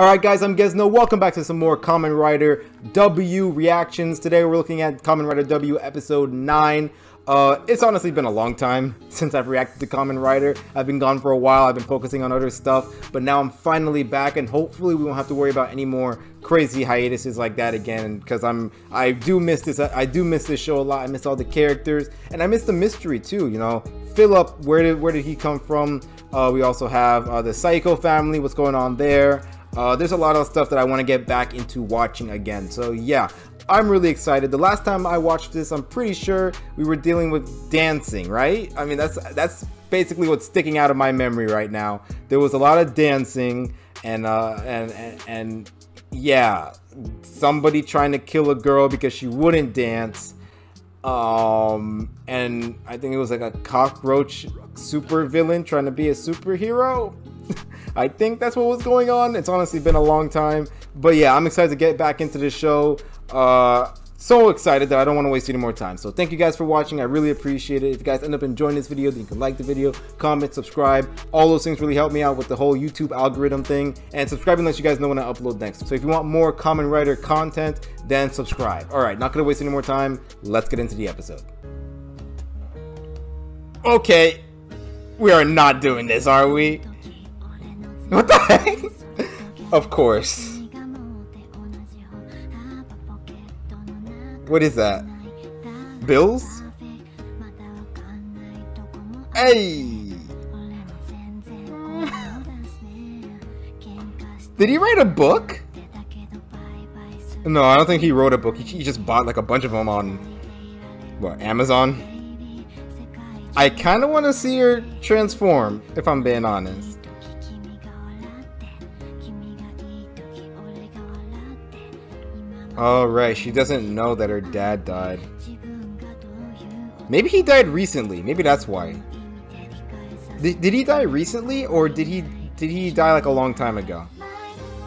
Alright guys, I'm Gezno. Welcome back to some more Kamen Rider W reactions. Today we're looking at Kamen Rider W episode 9. Uh, it's honestly been a long time since I've reacted to Kamen Rider. I've been gone for a while, I've been focusing on other stuff, but now I'm finally back and hopefully we won't have to worry about any more crazy hiatuses like that again because I'm I do miss this I do miss this show a lot. I miss all the characters and I miss the mystery too, you know. Philip, where did where did he come from? Uh, we also have uh, the Saiko family, what's going on there? Uh, there's a lot of stuff that I want to get back into watching again. So yeah, I'm really excited. The last time I watched this, I'm pretty sure we were dealing with dancing, right? I mean, that's that's basically what's sticking out of my memory right now. There was a lot of dancing and uh, and, and and yeah, somebody trying to kill a girl because she wouldn't dance. Um, and I think it was like a cockroach super villain trying to be a superhero. I think that's what was going on. It's honestly been a long time. But yeah, I'm excited to get back into the show. Uh, so excited that I don't want to waste any more time. So thank you guys for watching. I really appreciate it. If you guys end up enjoying this video, then you can like the video, comment, subscribe. All those things really help me out with the whole YouTube algorithm thing. And subscribing lets you guys know when I upload next. So if you want more Kamen Rider content, then subscribe. All right, not going to waste any more time. Let's get into the episode. Okay, we are not doing this, are we? What the heck? of course. What is that? Bills? Hey! Did he write a book? No, I don't think he wrote a book. He just bought like a bunch of them on what Amazon. I kind of want to see her transform, if I'm being honest. Oh, right. She doesn't know that her dad died. Maybe he died recently. Maybe that's why. Did, did he die recently or did he did he die like a long time ago?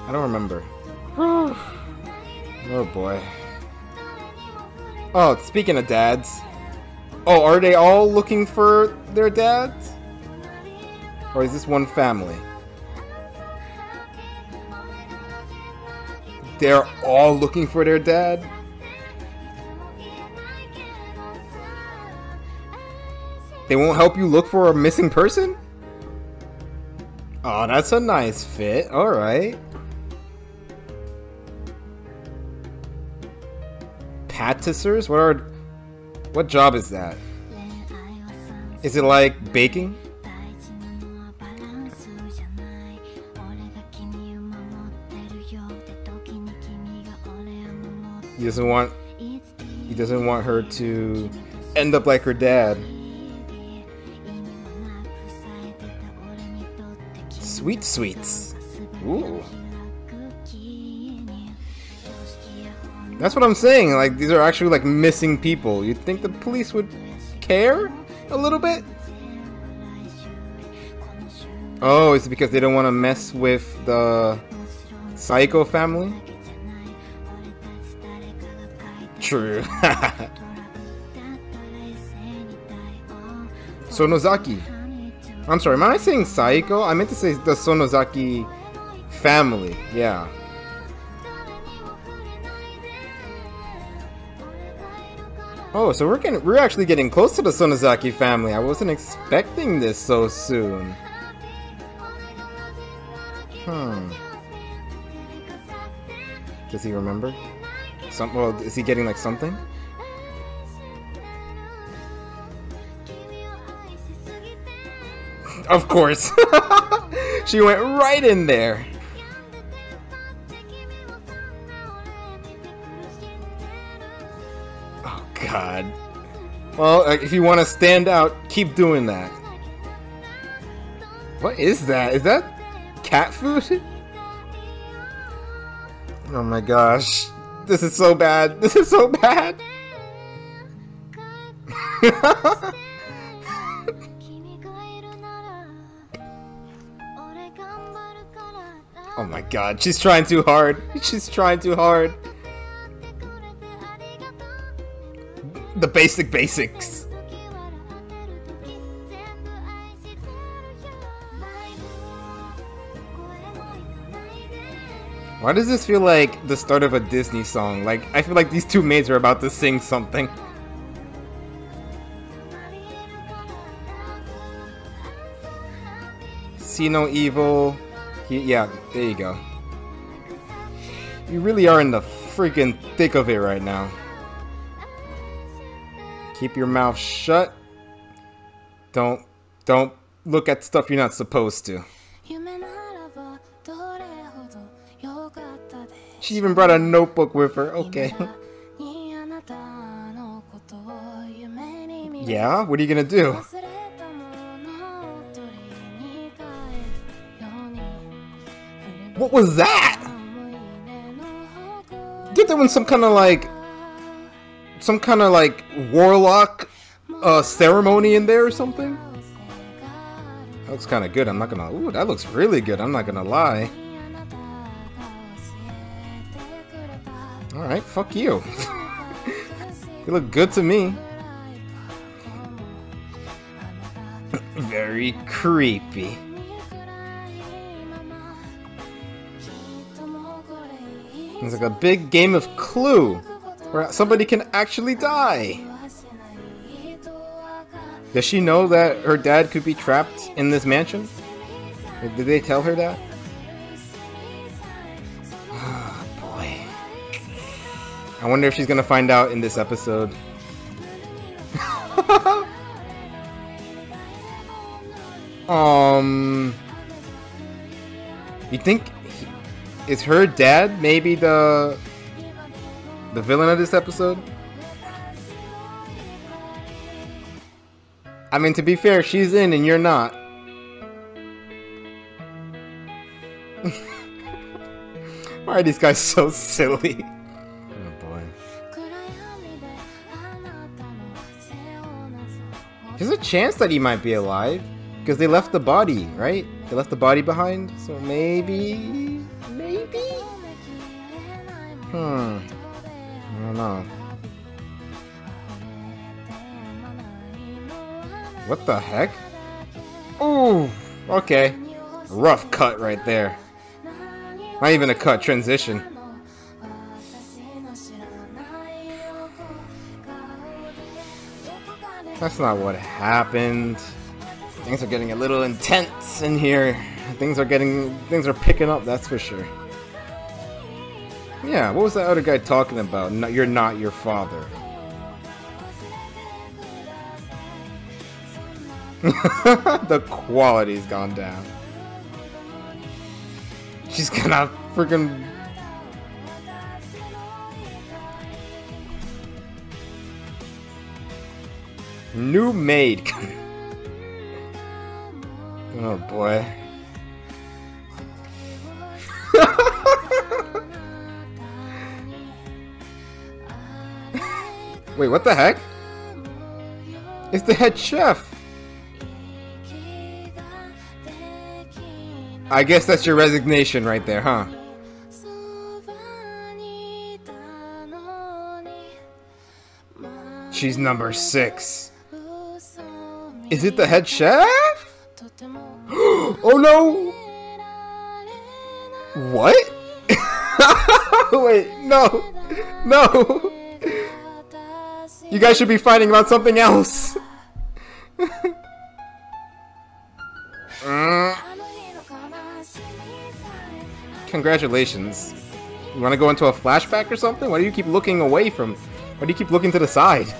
I don't remember. oh boy. Oh, speaking of dads. Oh, are they all looking for their dads? Or is this one family? They're all looking for their dad? They won't help you look for a missing person? Oh, that's a nice fit. Alright. Patissers? What are... What job is that? Is it like baking? He doesn't want he doesn't want her to end up like her dad. Sweet sweets. Ooh. That's what I'm saying. Like these are actually like missing people. You'd think the police would care a little bit? Oh, is it because they don't want to mess with the Saiko family? True. Sonozaki. I'm sorry, am I saying Saiko? I meant to say the Sonozaki family. Yeah. Oh, so we're getting we're actually getting close to the Sonozaki family. I wasn't expecting this so soon. Hmm. Does he remember? Some, well, is he getting like something? Of course. she went right in there. Oh god. Well, if you want to stand out, keep doing that. What is that? Is that cat food? Oh my gosh. This is so bad. This is so bad. oh my god, she's trying too hard. She's trying too hard. The basic basics. Why does this feel like the start of a Disney song? Like, I feel like these two maids are about to sing something. See no evil. He, yeah, there you go. You really are in the freaking thick of it right now. Keep your mouth shut. Don't, don't look at stuff you're not supposed to. She even brought a notebook with her. Okay. yeah? What are you gonna do? What was that? Get there was some kind of like some kind of like warlock uh, ceremony in there or something? That looks kind of good. I'm not gonna. Ooh, that looks really good. I'm not gonna lie. All right, fuck you. you look good to me. Very creepy. It's like a big game of Clue, where somebody can actually die. Does she know that her dad could be trapped in this mansion? Did they tell her that? I wonder if she's gonna find out in this episode. um... You think is her dad maybe the the villain of this episode? I mean, to be fair, she's in and you're not. Why are these guys so silly? There's a chance that he might be alive. Because they left the body, right? They left the body behind. So maybe... Maybe? Hmm. I don't know. What the heck? Ooh, okay. Rough cut right there. Not even a cut, transition. That's not what happened. Things are getting a little intense in here. Things are getting, things are picking up, that's for sure. Yeah, what was that other guy talking about? No, you're not your father. the quality's gone down. She's gonna freaking New maid. oh boy. Wait, what the heck? It's the head chef! I guess that's your resignation right there, huh? She's number six. Is it the head chef? oh no! What? Wait, no! No! You guys should be fighting about something else. congratulations. You want to go into a flashback or something? Why do you keep looking away from... Why do you keep looking to the side?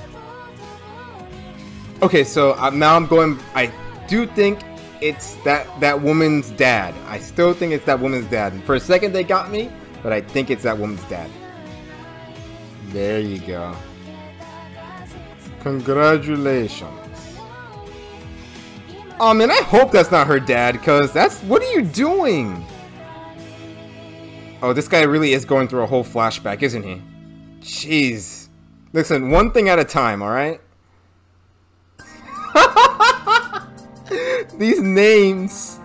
Okay, so uh, now I'm going... I do think it's that, that woman's dad. I still think it's that woman's dad. For a second they got me, but I think it's that woman's dad. There you go. Congratulations. Oh man, I hope that's not her dad, because that's... What are you doing? Oh, this guy really is going through a whole flashback, isn't he? Jeez. Listen, one thing at a time, alright? These names.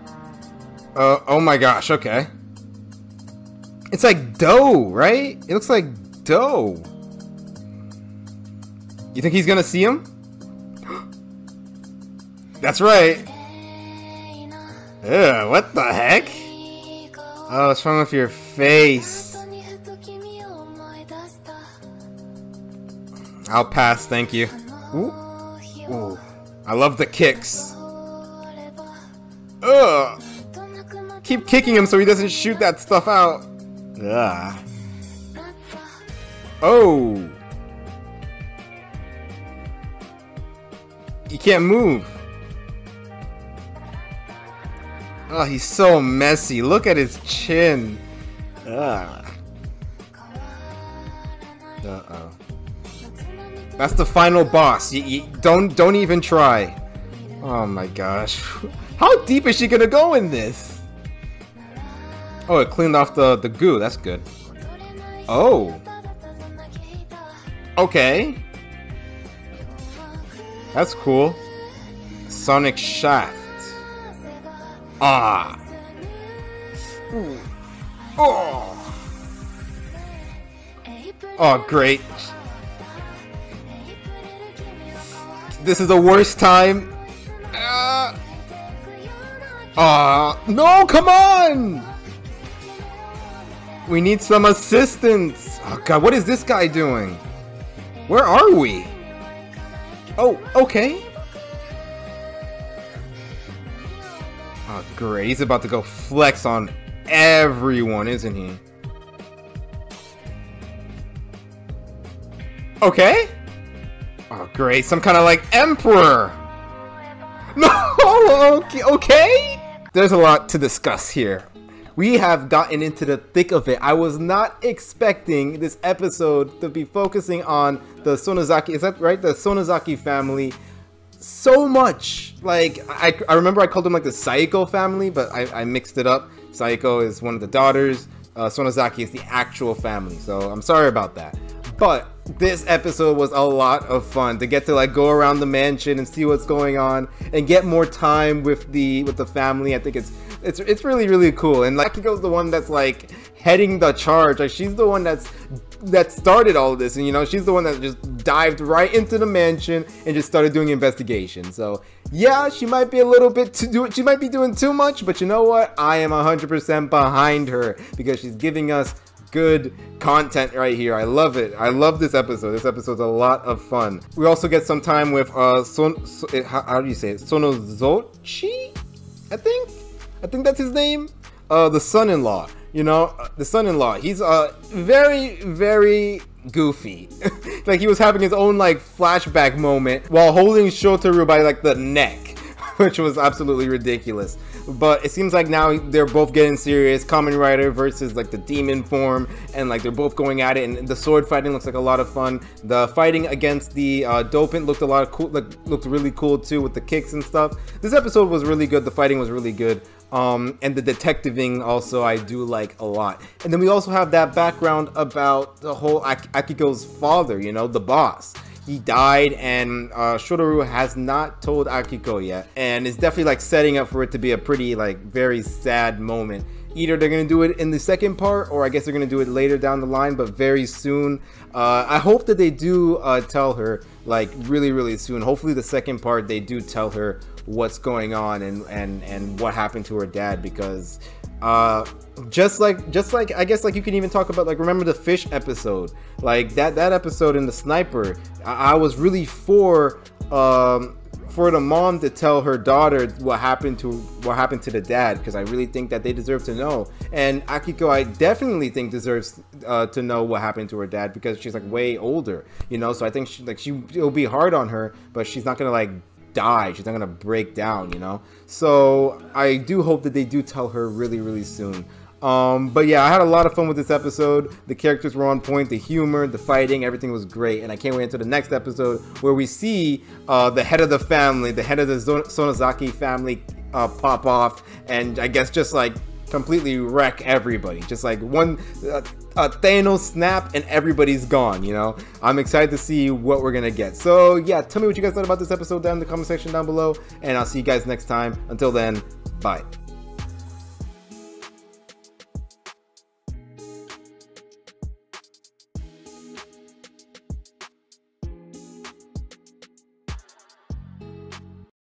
Uh, oh my gosh, okay. It's like dough, right? It looks like dough. You think he's gonna see him? That's right. Ugh, what the heck? Oh, what's wrong with your face. I'll pass, thank you. Ooh. Ooh. I love the kicks. Ugh. Keep kicking him so he doesn't shoot that stuff out. Ugh. Oh. You can't move. Oh, he's so messy. Look at his chin. Ugh. Uh-oh. That's the final boss. You, don't don't even try. Oh my gosh. How deep is she gonna go in this? Oh, it cleaned off the, the goo. That's good. Oh. Okay. That's cool. Sonic Shaft. Ah. Ooh. Oh. Oh, great. This is the worst time. Uh, no, come on! We need some assistance. Oh god, what is this guy doing? Where are we? Oh, okay. Oh, great. He's about to go flex on everyone, isn't he? Okay. Oh, great. Some kind of like emperor. No, okay, okay. There's a lot to discuss here. We have gotten into the thick of it. I was not expecting this episode to be focusing on the Sonozaki, is that right? The Sonozaki family so much. Like, I, I remember I called them like the Saiko family, but I, I mixed it up. Saiko is one of the daughters. Uh, Sonozaki is the actual family, so I'm sorry about that. But this episode was a lot of fun to get to like go around the mansion and see what's going on and get more time with the with the family. I think it's it's it's really really cool. And like Akiko's the one that's like heading the charge. Like she's the one that's that started all this, and you know she's the one that just dived right into the mansion and just started doing investigation. So yeah, she might be a little bit to do. it She might be doing too much, but you know what? I am 100% behind her because she's giving us good content right here. I love it. I love this episode. This episode's a lot of fun. We also get some time with uh Son, so, how, how, do you say it? Sonozochi? I think. I think that's his name. Uh, the son-in-law. You know, uh, the son-in-law. He's uh very very goofy. like he was having his own like flashback moment while holding Shotaro by like the neck, which was absolutely ridiculous but it seems like now they're both getting serious. Kamen Rider versus like the demon form, and like they're both going at it. And the sword fighting looks like a lot of fun. The fighting against the uh, dopant looked a lot of cool, like looked really cool too with the kicks and stuff. This episode was really good. The fighting was really good. Um, and the detectiving also I do like a lot. And then we also have that background about the whole Ak Akiko's father, you know, the boss he died and uh, has not told Akiko yet. And it's definitely like setting up for it to be a pretty like very sad moment. Either they're gonna do it in the second part or I guess they're gonna do it later down the line but very soon. Uh, I hope that they do uh, tell her like really really soon. Hopefully the second part they do tell her what's going on and and and what happened to her dad because uh just like just like i guess like you can even talk about like remember the fish episode like that that episode in the sniper i, I was really for um for the mom to tell her daughter what happened to what happened to the dad because I really think that they deserve to know. And Akiko, I definitely think deserves uh, to know what happened to her dad because she's like way older, you know. So I think she like she it'll be hard on her, but she's not gonna like die. She's not gonna break down, you know. So I do hope that they do tell her really, really soon. Um, but yeah, I had a lot of fun with this episode. The characters were on point, the humor, the fighting, everything was great. And I can't wait until the next episode where we see uh, the head of the family, the head of the Sonozaki family uh, pop off, and I guess just like completely wreck everybody. Just like one uh, a Thanos snap and everybody's gone, you know? I'm excited to see what we're gonna get. So yeah, tell me what you guys thought about this episode down in the comment section down below, and I'll see you guys next time. Until then, bye.